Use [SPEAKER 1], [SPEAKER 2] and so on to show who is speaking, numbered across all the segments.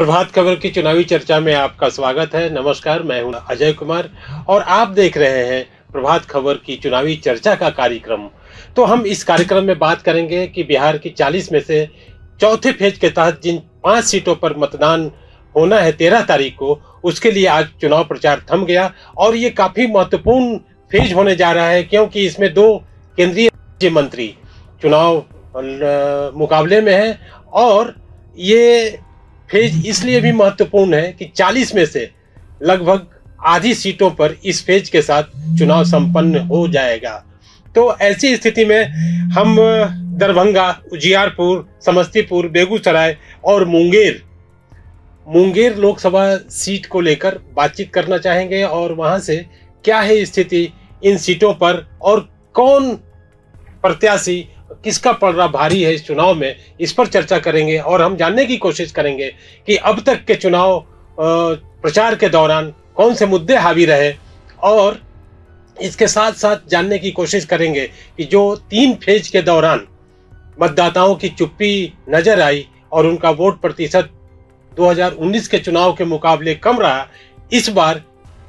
[SPEAKER 1] प्रभात खबर की चुनावी चर्चा में आपका स्वागत है। नमस्कार, मैं हूँ अजय कुमार और आप देख रहे हैं प्रभात खबर की चुनावी चर्चा का कार्यक्रम। तो हम इस कार्यक्रम में बात करेंगे कि बिहार की 40 में से चौथे फ़ेज़ के तहत जिन पाँच सीटों पर मतदान होना है तेरह तारीख को, उसके लिए आज चुनाव प्रचार थम गया और ये काफ़ी महत्वपूर्ण फ़ेज़ होने जा रहा है क्योंकि इसमें दो केंद्रीय राज्य मंत्री चुनाव मुकाबले में है और ये फ़ेज़ इसलिए भी महत्वपूर्ण है कि 40 में से लगभग आधी सीटों पर इस फ़ेज़ के साथ चुनाव संपन्न हो जाएगा। तो ऐसी स्थिति में हम दरभंगा, उजियारपुर, समस्तीपुर, बेगूसराय और मुंगेर मुंगेर लोकसभा सीट को लेकर बातचीत करना चाहेंगे और वहाँ से क्या है स्थिति, इन सीटों पर और कौन प्रत्याशी किसका पलड़ा भारी है इस चुनाव में, इस पर चर्चा करेंगे और हम जानने की कोशिश करेंगे कि अब तक के चुनाव प्रचार के दौरान कौन से मुद्दे हावी रहे और इसके साथ साथ जानने की कोशिश करेंगे कि जो तीन फ़ेज़ के दौरान मतदाताओं की चुप्पी नज़र आई और उनका वोट प्रतिशत 2019 के चुनाव के मुकाबले कम रहा, इस बार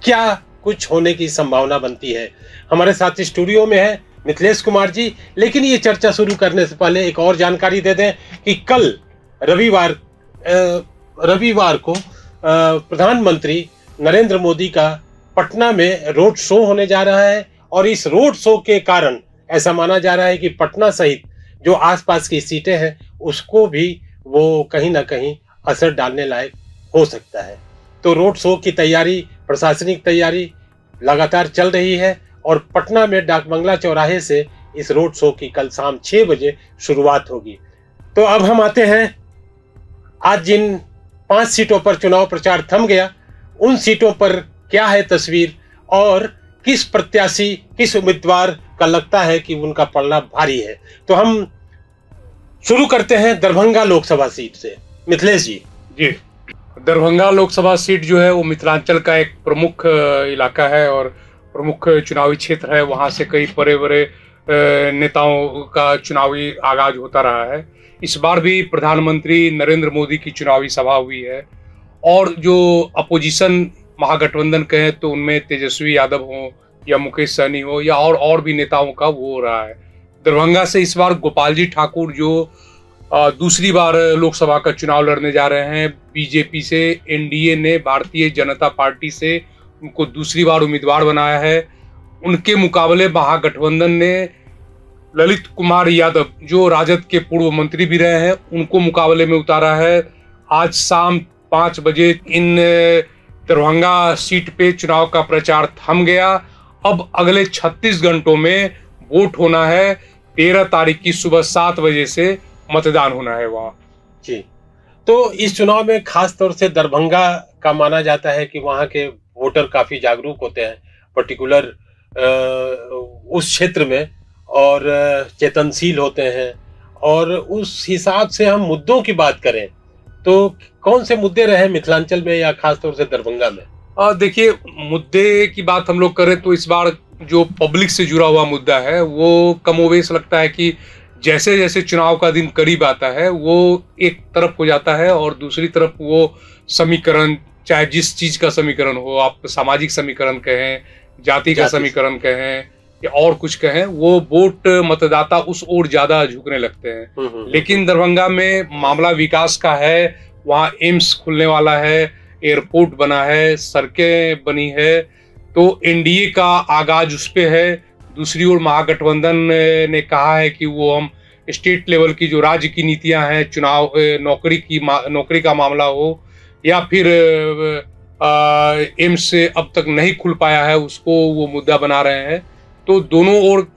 [SPEAKER 1] क्या कुछ होने की संभावना बनती है? हमारे साथ स्टूडियो में है मिथिलेश कुमार जी, लेकिन ये चर्चा शुरू करने से पहले एक और जानकारी दे दें कि कल रविवार रविवार को प्रधानमंत्री नरेंद्र मोदी का पटना में रोड शो होने जा रहा है और इस रोड शो के कारण ऐसा माना जा रहा है कि पटना सहित जो आसपास की सीटें हैं, उसको भी वो कहीं ना कहीं असर डालने लायक हो सकता है। तो रोड शो की तैयारी, प्रशासनिक तैयारी लगातार चल रही है। और पटना में डाक बंगला चौराहे से इस रोड शो की कल शाम छह बजे शुरुआत होगी। तो अब हम आते हैं। आज जिन पाँच सीटों पर चुनाव प्रचार थम गया, उन सीटों पर क्या है तस्वीर और किस प्रत्याशी, किस उम्मीदवार का लगता है कि उनका पलड़ा भारी है? तो हम शुरू करते हैं दरभंगा लोकसभा सीट से। मिथिलेश जी।
[SPEAKER 2] जी। दरभंगा लोकसभा सीट जो है, वो मिथिलांचल का एक प्रमुख इलाका है और प्रमुख चुनावी क्षेत्र है, वहाँ से कई बड़े बड़े नेताओं का चुनावी आगाज़ होता रहा है। इस बार भी प्रधानमंत्री नरेंद्र मोदी की चुनावी सभा हुई है और जो अपोजिशन महागठबंधन कहें तो उनमें तेजस्वी यादव हो या मुकेश सहनी हो या और और भी नेताओं का वो हो रहा है। दरभंगा से इस बार गोपाल जी ठाकुर जो दूसरी बार लोकसभा का चुनाव लड़ने जा रहे हैं, बीजेपी से, एनडीए ने, भारतीय जनता पार्टी से उनको दूसरी बार उम्मीदवार बनाया है। उनके मुकाबले महागठबंधन ने ललित कुमार यादव, जो राजद के पूर्व मंत्री भी रहे हैं, उनको मुकाबले में उतारा है। आज शाम पाँच बजे इन दरभंगा सीट पे चुनाव का प्रचार थम गया। अब अगले 36 घंटों में वोट होना है। तेरह तारीख की सुबह सात बजे से मतदान होना है वहाँ।
[SPEAKER 1] जी। तो इस चुनाव में खास तौर से दरभंगा का माना जाता है कि वहाँ के वोटर काफ़ी जागरूक होते हैं पर्टिकुलर उस क्षेत्र में और चेतनशील होते हैं। और उस हिसाब से हम मुद्दों की बात करें तो कौन से मुद्दे रहे मिथिलांचल में या खासतौर से दरभंगा में?
[SPEAKER 2] देखिए, मुद्दे की बात हम लोग करें तो इस बार जो पब्लिक से जुड़ा हुआ मुद्दा है, वो कमोवेश लगता है कि जैसे जैसे चुनाव का दिन करीब आता है, वो एक तरफ़ हो जाता है और दूसरी तरफ़ वो समीकरण चाहे जिस चीज़ का समीकरण हो आप सामाजिक समीकरण कहें जाति का समीकरण कहें या और कुछ कहें वो वोट मतदाता उस ओर ज़्यादा झुकने लगते हैं। हम्म, हम्म, हम्म। लेकिन दरभंगा में मामला विकास का है वहाँ एम्स खुलने वाला है एयरपोर्ट बना है सड़कें बनी है तो एनडीए का आगाज़ उस पर है। दूसरी ओर महागठबंधन ने कहा है कि वो हम स्टेट लेवल की जो राज्य की नीतियाँ हैं चुनाव नौकरी की नौकरी का मामला हो या फिर एम्स से अब तक नहीं खुल पाया है उसको वो मुद्दा बना रहे हैं। तो दोनों ओर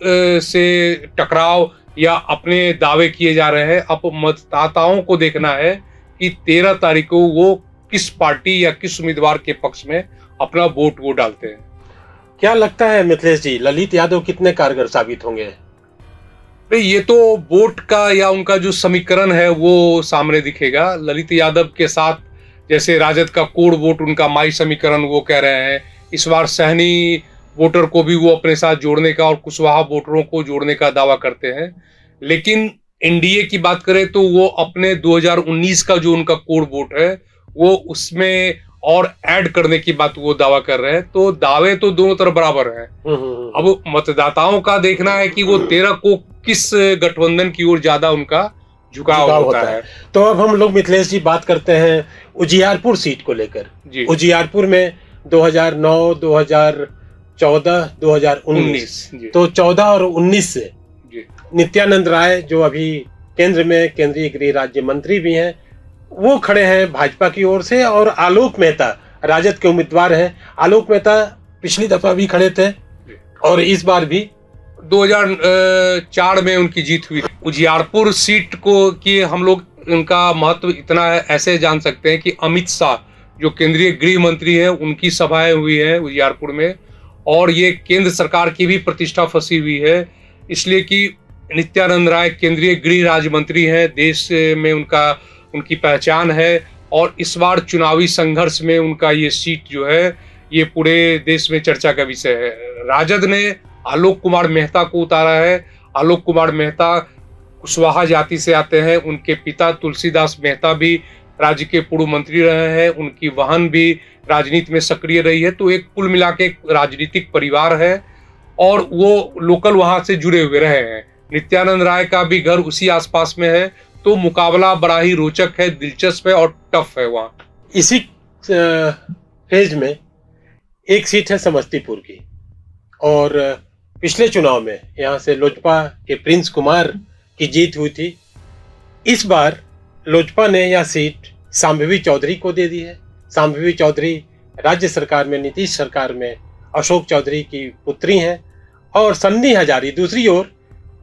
[SPEAKER 2] से टकराव या अपने दावे किए जा रहे हैं। अब मतदाताओं को देखना है कि तेरह तारीख को वो किस पार्टी या किस उम्मीदवार के पक्ष में अपना वोट वो डालते हैं।
[SPEAKER 1] क्या लगता है मिथिलेश जी ललित यादव कितने कारगर साबित होंगे?
[SPEAKER 2] ये तो वोट का या उनका जो समीकरण है वो सामने दिखेगा। ललित यादव के साथ जैसे राजद का कोड वोट उनका माई समीकरण वो कह रहे हैं। इस बार सहनी वोटर को भी वो अपने साथ जोड़ने का और कुशवाहा वोटरों को जोड़ने का दावा करते हैं। लेकिन एनडीए की बात करें तो वो अपने 2019 का जो उनका कोड वोट है वो उसमें और ऐड करने की बात वो दावा कर रहे हैं। तो दावे तो दोनों तरफ़ बराबर है।
[SPEAKER 1] हम्म, हम्म, हम्म।
[SPEAKER 2] अब मतदाताओं का देखना है कि वो तेरह को किस गठबंधन की ओर ज़्यादा उनका झुकाव होता
[SPEAKER 1] होता
[SPEAKER 2] है। है।
[SPEAKER 1] तो अब हम लोग मिथिलेश जी बात करते हैं उजियारपुर सीट को लेकर। उजियारपुर में 2009 2014 2019
[SPEAKER 2] उन्नीस।
[SPEAKER 1] तो 14 और 19 से नित्यानंद राय जो अभी केंद्र में केंद्रीय गृह राज्य मंत्री भी हैं वो खड़े हैं भाजपा की ओर से और आलोक मेहता राजद के उम्मीदवार हैं। आलोक मेहता पिछली दफ़ा भी खड़े थे और इस बार भी
[SPEAKER 2] 2004 में उनकी जीत हुई। उजियारपुर सीट को कि हम लोग, उनका महत्व इतना ऐसे जान सकते हैं कि अमित शाह, जो केंद्रीय गृह मंत्री है, उनकी सभाएँ हुई है उजियारपुर में, और ये केंद्र सरकार की भी प्रतिष्ठा फंसी हुई है। इसलिए कि नित्यानंद राय केंद्रीय गृह राज्य मंत्री हैं, देश में उनका, उनकी पहचान है, और इस बार चुनावी संघर्ष में उनका ये सीट जो है, ये पूरे देश में चर्चा का विषय है। राजद ने आलोक कुमार मेहता को उतारा है। आलोक कुमार मेहता कुशवाहा जाति से आते हैं। उनके पिता तुलसीदास मेहता भी राज्य के पूर्व मंत्री रहे हैं। उनकी वाहन भी राजनीति में सक्रिय रही है। तो एक कुल मिला के राजनीतिक परिवार है और वो लोकल वहाँ से जुड़े हुए रहे हैं। नित्यानंद राय का भी घर उसी आसपास में है। तो मुकाबला बड़ा ही रोचक है, दिलचस्प है और टफ है वहाँ।
[SPEAKER 1] इसी फ़ेज़ में एक सीट है समस्तीपुर की और पिछले चुनाव में यहाँ से लोजपा के प्रिंस कुमार की जीत हुई थी। इस बार लोजपा ने यह सीट सांभवी चौधरी को दे दी है। सांभवी चौधरी राज्य सरकार में, नीतीश सरकार में अशोक चौधरी की पुत्री हैं और सन्नी हजारी, दूसरी ओर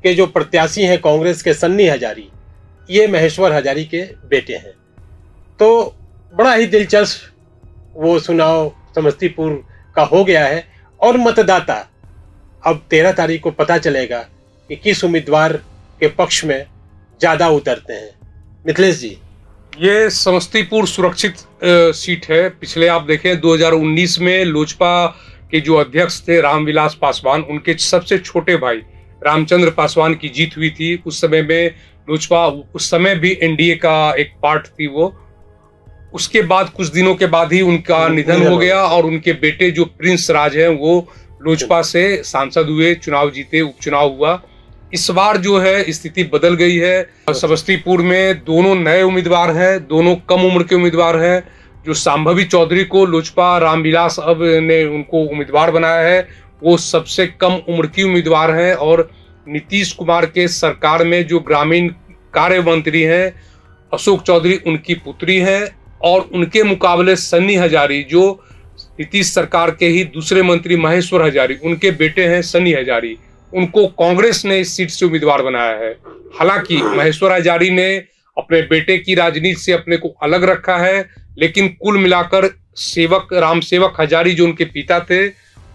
[SPEAKER 1] के जो प्रत्याशी हैं कांग्रेस के सन्नी हजारी, ये महेश्वर हजारी के बेटे हैं। तो बड़ा ही दिलचस्प वो चुनाव समस्तीपुर का हो गया है और मतदाता अब तेरह तारीख को पता चलेगा कि किस उम्मीदवार के पक्ष में ज़्यादा उतरते हैं। मिथिलेश जी।
[SPEAKER 2] ये समस्तीपुर सुरक्षित सीट है। पिछले आप देखें 2019 में लोजपा के जो अध्यक्ष थे रामविलास पासवान, उनके सबसे छोटे भाई रामचंद्र पासवान की जीत हुई थी। उस समय में लोजपा, उस समय भी एनडीए का एक पार्ट थी वो। उसके बाद, कुछ दिनों के बाद ही उनका निधन हो गया और उनके बेटे जो प्रिंस राज हैं, वो लोजपा से सांसद हुए, चुनाव जीते, उपचुनाव हुआ। इस बार जो है, स्थिति बदल गई है। समस्तीपुर में दोनों नए उम्मीदवार हैं, दोनों कम उम्र के उम्मीदवार हैं, जो सांभवी चौधरी को लोजपा, रामविलास अब ने उनको उम्मीदवार बनाया है। वो सबसे कम उम्र की उम्मीदवार हैं और नीतीश कुमार के सरकार में जो ग्रामीण कार्य मंत्री हैं, अशोक चौधरी उनकी पुत्री हैं और उनके मुकाबले सन्नी हजारी, जो नीतीश सरकार के ही दूसरे मंत्री महेश्वर हजारी, उनके बेटे हैं सनी हजारी। उनको कांग्रेस ने इस सीट से उम्मीदवार बनाया है। हालाँकि महेश्वर हजारी ने अपने बेटे की राजनीति से अपने को अलग रखा है, लेकिन कुल मिलाकर सेवक, राम सेवक हजारी जो उनके पिता थे,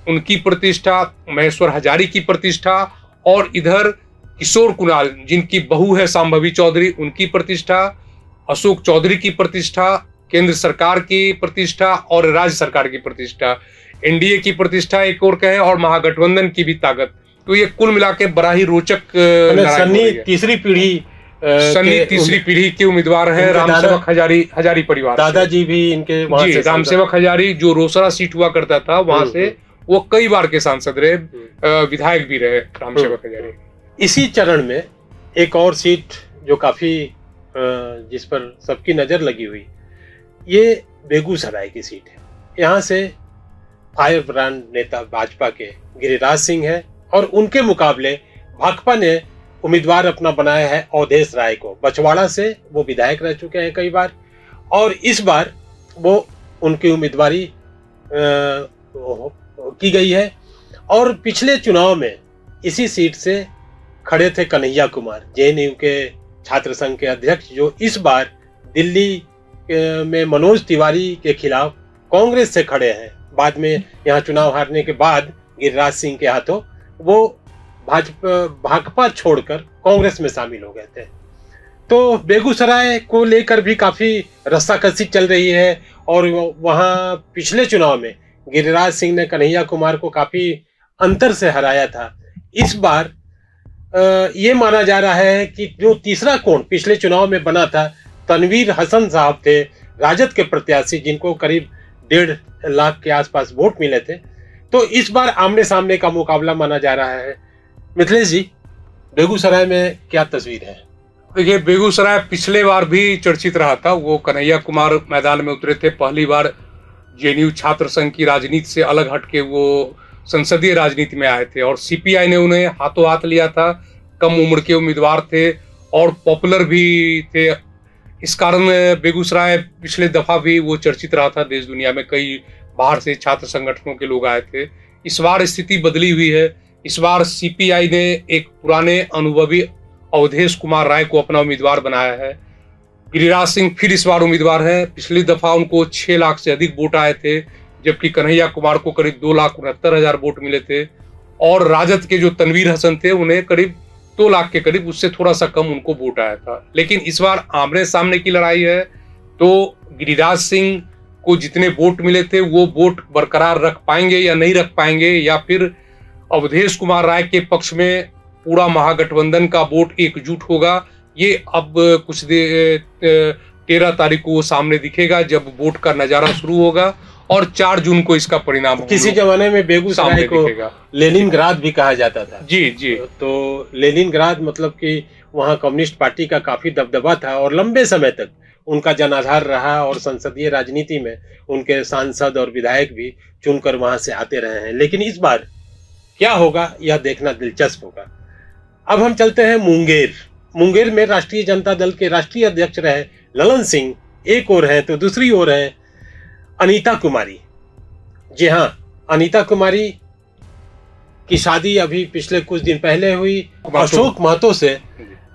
[SPEAKER 2] उनकी प्रतिष्ठा, महेश्वर हजारी की प्रतिष्ठा और इधर किशोर कुणाल, जिनकी बहू है सांभवी चौधरी, उनकी प्रतिष्ठा, अशोक चौधरी की प्रतिष्ठा केंद्र सरकार की प्रतिष्ठा और राज्य सरकार की प्रतिष्ठा एनडीए की प्रतिष्ठा एक और कहे और महागठबंधन की भी ताकत तो ये कुल मिला के बड़ा ही रोचक
[SPEAKER 1] सन्नी तीसरी पीढ़ी
[SPEAKER 2] सन्नी तीसरी पीढ़ी के उम्मीदवार है राम सेवक हजारी हजारी परिवार
[SPEAKER 1] दादाजी भी इनके वहाँ
[SPEAKER 2] जी राम सेवक हजारी जो रोसड़ा सीट हुआ करता था वहाँ
[SPEAKER 1] हम्म,
[SPEAKER 2] से
[SPEAKER 1] हम्म।
[SPEAKER 2] वो कई बार के सांसद रहे
[SPEAKER 1] हम्म।
[SPEAKER 2] विधायक भी रहे राम
[SPEAKER 1] हम्म।
[SPEAKER 2] सेवक हजारी
[SPEAKER 1] इसी चरण में एक और सीट जो काफ़ी जिस पर सबकी नज़र लगी हुई ये बेगूसराय की सीट है। यहाँ से फायर ब्रांड नेता भाजपा के गिरिराज सिंह है और उनके मुकाबले भाकपा ने उम्मीदवार अपना बनाया है अवधेश राय को। बछवाड़ा से वो विधायक रह चुके हैं कई बार। और इस बार वो उनकी उम्मीदवारी की गई है। और पिछले चुनाव में इसी सीट से खड़े थे कन्हैया कुमार, जेएनयू के छात्र संघ के अध्यक्ष, जो इस बार दिल्ली में मनोज तिवारी के खिलाफ कांग्रेस से खड़े हैं। बाद में यहाँ चुनाव हारने के बाद गिरिराज सिंह के हाथों वो भाजपा, भाकपा छोड़कर कांग्रेस में शामिल हो गए थे। तो बेगूसराय को लेकर भी काफ़ी रस्साकसी चल रही है और वहाँ पिछले चुनाव में गिरिराज सिंह ने कन्हैया कुमार को काफ़ी अंतर से हराया था। इस बार ये माना जा रहा है कि जो तीसरा कोण पिछले चुनाव में बना था तनवीर हसन साहब थे, राजद के प्रत्याशी, जिनको करीब डेढ़ लाख के आसपास वोट मिले थे। तो इस बार आमने सामने का मुकाबला माना जा रहा है। मिथिलेश जी, बेगूसराय में क्या तस्वीर है?
[SPEAKER 2] देखिए, बेगूसराय पिछले बार भी चर्चित रहा था। वो कन्हैया कुमार मैदान में उतरे थे। पहली बार जेएनयू छात्र संघ की राजनीति से अलग हटके वो संसदीय राजनीति में आए थे और सीपीआई ने उन्हें हाथों हाथ लिया था। कम उम्र के उम्मीदवार थे और पॉपुलर भी थे। इस कारण बेगूसराय पिछले दफ़ा भी वो चर्चित रहा था देश दुनिया में। कई बाहर से छात्र संगठनों के लोग आए थे। इस बार स्थिति बदली हुई है। इस बार सीपीआई ने एक पुराने अनुभवी अवधेश कुमार राय को अपना उम्मीदवार बनाया है। गिरिराज सिंह फिर इस बार उम्मीदवार है। पिछली दफ़ा उनको छह लाख से अधिक वोट आए थे, जबकि कन्हैया कुमार को करीब दो लाख उनहत्तर हज़ार वोट मिले थे। और राजद के जो तनवीर हसन थे, उन्हें करीब दो लाख के करीब उससे थोड़ा सा कम उनको वोट आया था। लेकिन इस बार आमने सामने की लड़ाई है तो गिरिराज सिंह को जितने वोट मिले थे, वो वोट बरकरार रख पाएँगे या नहीं रख पाएँगे, या फिर अवधेश कुमार राय के पक्ष में पूरा महागठबंधन का वोट एकजुट होगा, ये अब कुछ देर तेरह तारीख को सामने दिखेगा, जब वोट का नज़ारा शुरू होगा। और चार जून को इसका परिणाम
[SPEAKER 1] किसी जमाने में बेगूसराय को लेनिन ग्राद भी कहा जाता था।
[SPEAKER 2] जी जी।
[SPEAKER 1] तो लेनिन ग्राद मतलब कि वहाँ कम्युनिस्ट पार्टी का काफ़ी दबदबा था और लंबे समय तक उनका जनाधार रहा और संसदीय राजनीति में उनके सांसद और विधायक भी चुनकर वहाँ से आते रहे हैं। लेकिन इस बार क्या होगा यह देखना दिलचस्प होगा। अब हम चलते हैं मुंगेर। मुंगेर में राष्ट्रीय जनता दल के राष्ट्रीय अध्यक्ष रहे ललन सिंह एक और है तो दूसरी ओर है अनीता कुमारी। जी हाँ अनीता कुमारी की शादी अभी पिछले कुछ दिन पहले हुई। अशोक महतो से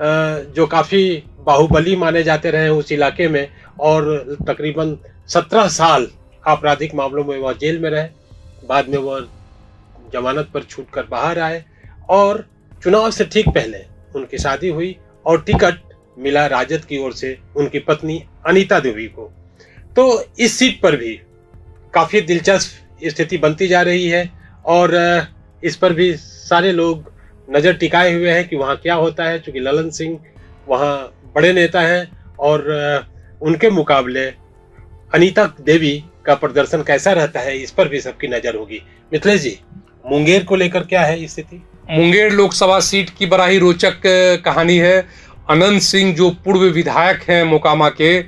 [SPEAKER 1] जो। काफ़ी बाहुबली माने जाते रहे उस इलाके में और तकरीबन सत्रह साल आपराधिक मामलों में वह जेल में रहे। बाद में वह जमानत पर छूटकर बाहर आए और चुनाव से ठीक पहले उनकी शादी हुई और टिकट मिला राजद की ओर से उनकी पत्नी अनीता देवी को। तो इस सीट पर भी काफ़ी दिलचस्प स्थिति बनती जा रही है और इस पर भी सारे लोग नज़र टिकाए हुए हैं कि वहाँ क्या होता है क्योंकि ललन सिंह वहाँ बड़े नेता हैं और उनके मुकाबले अनीता देवी का प्रदर्शन कैसा रहता है, इस पर भी सबकी नज़र होगी। मिथिलेश जी, मुंगेर को लेकर क्या है स्थिति?
[SPEAKER 2] मुंगेर लोकसभा सीट की बड़ा ही रोचक कहानी है। अनंत सिंह जो पूर्व विधायक हैं मोकामा के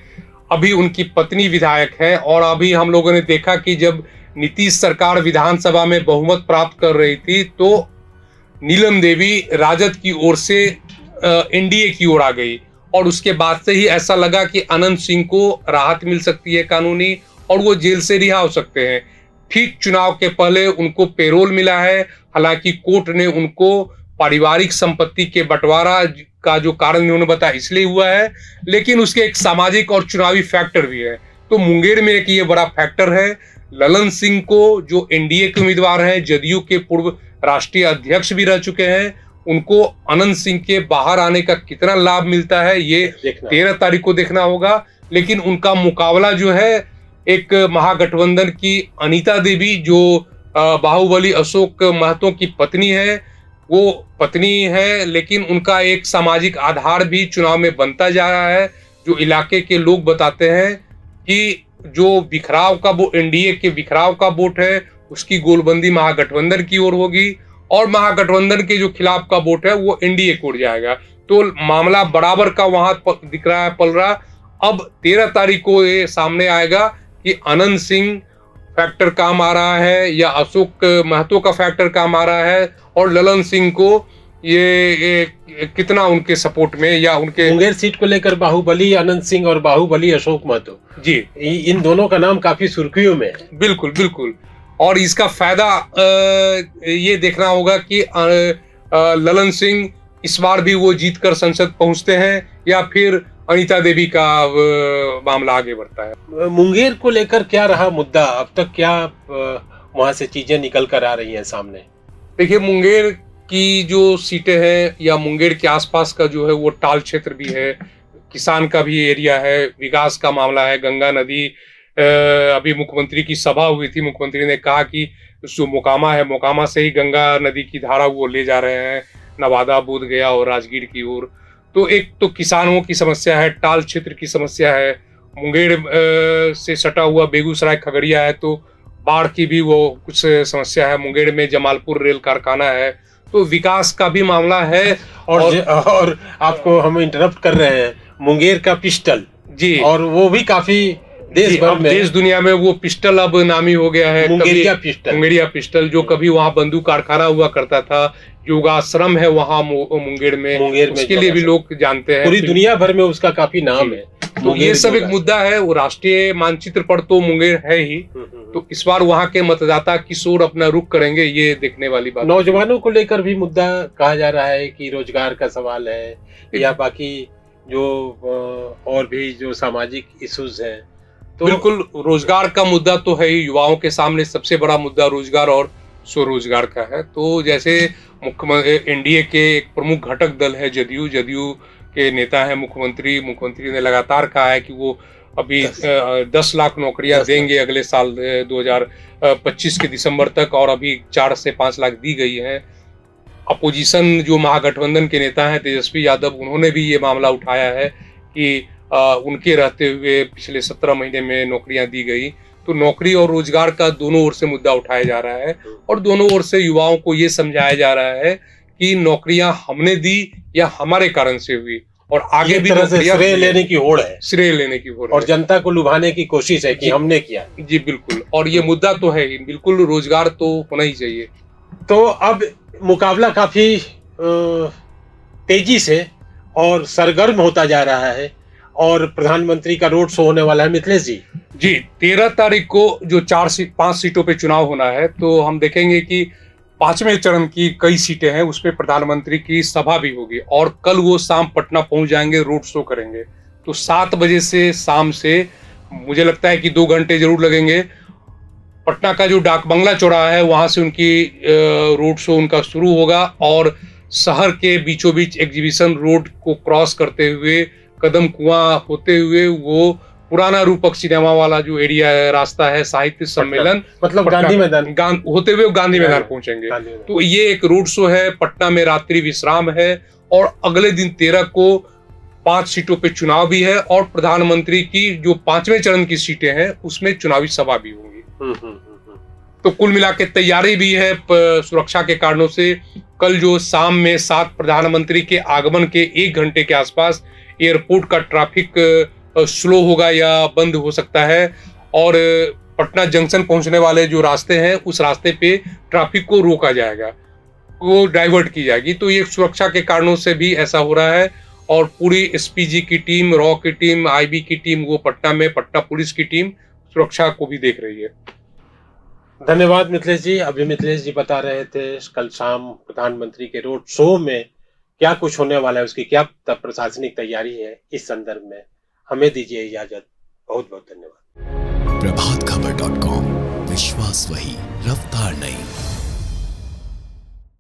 [SPEAKER 2] अभी उनकी पत्नी विधायक है और अभी हम लोगों ने देखा कि जब नीतीश सरकार विधानसभा में बहुमत प्राप्त कर रही थी तो नीलम देवी राजद की ओर से एनडीए की ओर आ गई। और उसके बाद से ही ऐसा लगा कि अनंत सिंह को राहत मिल सकती है कानूनी और वो जेल से रिहा हो सकते हैं। ठीक चुनाव के पहले उनको पेरोल मिला है, हालाँकि कोर्ट ने उनको पारिवारिक संपत्ति के बंटवारा का जो कारण उन्होंने बताया इसलिए हुआ है लेकिन उसके एक सामाजिक और चुनावी फैक्टर भी है। तो मुंगेर में एक ये बड़ा फैक्टर है ललन सिंह को जो एनडीए के उम्मीदवार हैं जदयू के पूर्व राष्ट्रीय अध्यक्ष भी रह चुके हैं उनको अनंत सिंह के बाहर आने का कितना लाभ मिलता है ये तेरह तारीख को देखना होगा लेकिन उनका मुकाबला जो है एक महागठबंधन की अनीता देवी जो बाहुबली अशोक महतो की पत्नी है वो पत्नी है, लेकिन उनका एक सामाजिक आधार भी चुनाव में बनता जा रहा है, जो इलाके के लोग बताते हैं कि जो बिखराव का वो एनडीए के बिखराव का वोट है, उसकी गोलबंदी महागठबंधन की ओर होगी, और महागठबंधन के जो खिलाफ का वोट है, वो एनडीए को जाएगा। तो मामला बराबर का वहाँ दिख रहा है, पल रहा। अब तेरह तारीख को ये सामने आएगा कि अनंत सिंह फैक्टर काम आ रहा है या अशोक महतो का फैक्टर काम आ रहा है और ललन सिंह को ये, ये कितना उनके सपोर्ट में या उनके
[SPEAKER 1] मुंगेर सीट को लेकर बाहुबली अनंत सिंह और बाहुबली अशोक महतो।
[SPEAKER 2] जी।
[SPEAKER 1] इन दोनों का नाम काफ़ी सुर्खियों में है।
[SPEAKER 2] बिल्कुल बिल्कुल। और इसका फ़ायदा ये देखना होगा कि ललन सिंह इस बार भी वो जीत कर संसद पहुँचते हैं या फिर अनिता देवी का मामला आगे बढ़ता है।
[SPEAKER 1] मुंगेर को लेकर क्या रहा मुद्दा? अब तक क्या वहाँ से चीज़ें निकल कर आ रही हैं सामने?
[SPEAKER 2] देखिए मुंगेर की जो सीटें हैं या मुंगेर के आसपास का जो है वो टाल क्षेत्र भी है किसान का भी एरिया है विकास का मामला है गंगा नदी अभी मुख्यमंत्री की सभा हुई थी मुख्यमंत्री ने कहा कि जो मोकामा है मोकामा से ही गंगा नदी की धारा वो ले जा रहे हैं नवादा बोध गया और राजगीर की ओर। तो एक तो किसानों की समस्या है टाल क्षेत्र की समस्या है मुंगेर से सटा हुआ बेगूसराय खगड़िया है तो बाढ़ की भी वो कुछ समस्या है मुंगेर में जमालपुर रेल कारखाना है तो विकास का भी मामला है
[SPEAKER 1] और और, और आपको हम इंटरप्ट कर रहे हैं मुंगेर का पिस्टल
[SPEAKER 2] जी।
[SPEAKER 1] और वो भी काफ़ी देश भर में
[SPEAKER 2] देश दुनिया में वो पिस्टल अब नामी हो गया है।
[SPEAKER 1] मुंगेरिया पिस्टल।
[SPEAKER 2] मुंगेरिया पिस्टल जो कभी वहाँ बंदूक कारखाना हुआ करता था योगाश्रम है वहाँ मुंगेर में।
[SPEAKER 1] मुंगेर
[SPEAKER 2] में उसके लिए भी लोग जानते हैं।
[SPEAKER 1] पूरी दुनिया भर में उसका काफ़ी नाम है
[SPEAKER 2] तो ये सब एक मुद्दा है वो राष्ट्रीय मानचित्र पर तो मुंगेर है ही। हम्म, हम्म, तो इस बार वहाँ के मतदाता किस ओर अपना रुख करेंगे ये देखने वाली बात
[SPEAKER 1] नौजवानों को लेकर भी मुद्दा कहा जा रहा है कि रोज़गार का सवाल है या बाकी जो और भी जो सामाजिक इश्यूज़ हैं
[SPEAKER 2] तो बिल्कुल रोज़गार का मुद्दा तो है ही। युवाओं के सामने सबसे बड़ा मुद्दा रोज़गार और स्वरोजगार का है। तो जैसे मुख्यमंत्री एनडीए के एक प्रमुख घटक दल है जदयू। जदयू के नेता है मुख्यमंत्री। मुख्यमंत्री ने लगातार कहा है कि वो अभी दस। लाख नौकरियाँ देंगे अगले साल 2025 के दिसंबर तक और अभी चार से पाँच लाख दी गई है। अपोजिशन जो महागठबंधन के नेता हैं तेजस्वी यादव उन्होंने भी ये मामला उठाया है कि आ, उनके रहते हुए पिछले सत्रह महीने में नौकरियाँ दी गई। तो नौकरी और रोज़गार का दोनों ओर से मुद्दा उठाया जा रहा है और दोनों ओर से युवाओं को ये समझाया जा रहा है कि नौकरियाँ हमने दी या हमारे कारण से हुई और आगे भी
[SPEAKER 1] तरह से श्रेय लेने की होड़ है।
[SPEAKER 2] श्रेय लेने की होड़
[SPEAKER 1] और जनता को लुभाने की कोशिश है कि हमने किया।
[SPEAKER 2] जी बिल्कुल। और ये मुद्दा तो है बिल्कुल रोज़गार तो होना ही चाहिए।
[SPEAKER 1] तो अब मुकाबला काफ़ी तेज़ी से और सरगर्म होता जा रहा है। और प्रधानमंत्री का रोड शो होने वाला है मिथिलेश जी।
[SPEAKER 2] जी, तेरह तारीख को जो चार सीट पाँच सीटों पे चुनाव होना है तो हम देखेंगे कि पाँचवें चरण की कई सीटें हैं उसमें प्रधानमंत्री की सभा भी होगी और कल वो शाम पटना पहुँच जाएँगे, रोड शो करेंगे। तो सात बजे से शाम से मुझे लगता है कि दो घंटे ज़रूर लगेंगे। पटना का जो डाक बंगला चौराहा है, वहाँ से उनकी रोड शो उनका शुरू होगा और शहर के बीचों बीच एग्जीबिशन रोड को क्रॉस करते हुए कदम कुआँ होते हुए वो पुराना रूपक सिनेमा वाला जो एरिया है रास्ता है साहित्य सम्मेलन
[SPEAKER 1] मतलब गांधी मैदान।
[SPEAKER 2] गां, होते हुए गांधी मैदान पहुँचेंगे। तो ये एक रोड शो है पटना में रात्रि विश्राम है और अगले दिन तेरह को पाँच सीटों पे चुनाव भी है और प्रधानमंत्री की जो पाँचवें चरण की सीटें हैं उसमें चुनावी सभा भी होंगी। हम्म, हम्म, हम्म, तो कुल मिला के तैयारी भी है सुरक्षा के कारणों से। कल जो शाम में सात प्रधानमंत्री के आगमन के एक घंटे के आसपास एयरपोर्ट का ट्रैफ़िक स्लो होगा या बंद हो सकता है। और पटना जंक्शन पहुँचने वाले जो रास्ते हैं, उस रास्ते पे ट्रैफ़िक को रोका जाएगा वो डाइवर्ट की जाएगी। तो ये सुरक्षा के कारणों से भी ऐसा हो रहा है और पूरी एसपीजी की टीम, रॉ की टीम, आईबी की टीम, वो पटना में, पटना पुलिस की टीम सुरक्षा को भी देख रही है।
[SPEAKER 1] धन्यवाद मिथिलेश जी। अभी मिथिलेश जी बता रहे थे, कल शाम प्रधानमंत्री के रोड शो में क्या कुछ होने वाला है, उसकी क्या प्रशासनिक तैयारी है इस संदर्भ में, हमें दीजिए इजाज़त। बहुत बहुत धन्यवाद।
[SPEAKER 3] प्रभात खबर डॉट कॉम विश्वास वही, रफ्तार नहीं